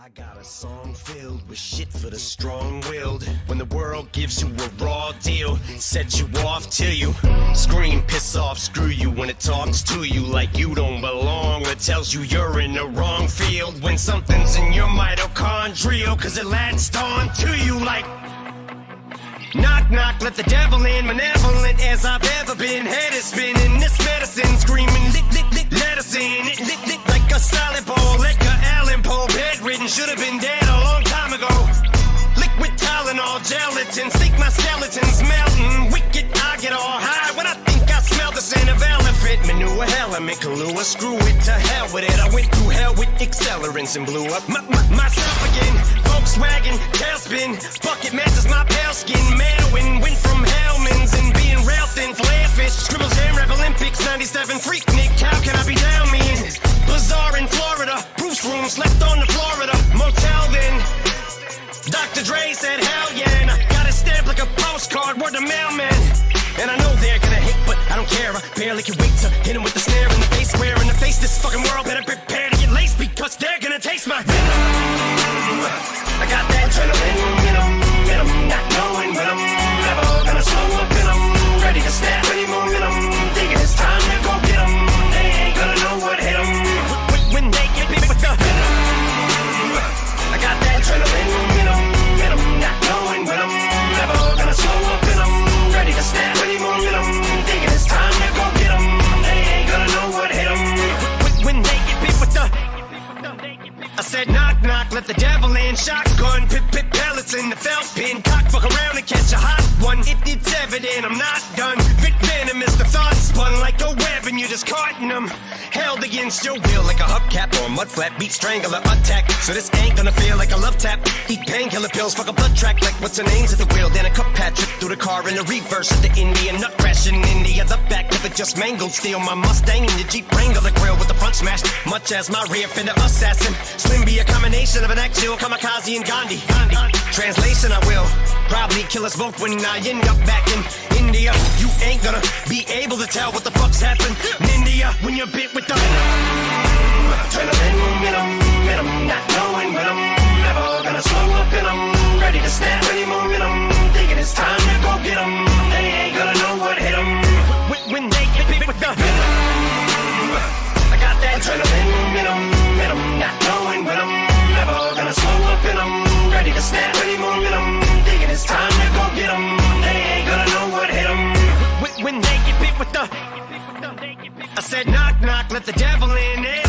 I got a song filled with shit for the strong-willed. When the world gives you a raw deal, set you off till you scream, piss off, screw you. When it talks to you like you don't belong, or tells you you're in the wrong field. When something's in your mitochondrial, cause it latched on to you like. Knock, knock, let the devil in, malevolent as I've ever been. Head is spinning, should have been dead a long time ago. Liquid Tylenol, gelatin, think my skeleton's melting. Wicked, I get all high when I think I smell the scent of elephant manure. Element Kahlua, screw it to hell with it. I went through hell with accelerants and blew up my, my, myself again. Volkswagen, tailspin, bucket matches my pale skin. Manowin, said, hell yeah, and I got it stamped like a postcard, word to mailman. And I know they're gonna hate, but I don't care. I barely can wait to hit 'em with the I said knock knock, let the devil in. Shotgun, pip pip pellets in the felt pin. Cock fuck around and catch a hot one. It, it's evident I'm not done. Venom is the thought spun like a web and you're just caught in them. Held against your will like a hubcap or a mud flap. Beat strangler attack. So this ain't gonna feel like a love tap. Eat painkiller pills, fuck a blood track like what's her name's at the wheel. Then a cup Patrick through the car in the reverse at the Indian nut crash in. The back of it just mangled. Steal my Mustang and the Jeep Wrangler the grill with the front smashed. Much as my rear fender assassin. Slim be a combination of an actual kamikaze and Gandhi. Gandhi. Translation, I will probably kill us both when I end up back in India. You ain't gonna be able to tell what the fuck's happened in India when you're bit with the with the I said knock knock, let the devil in, it,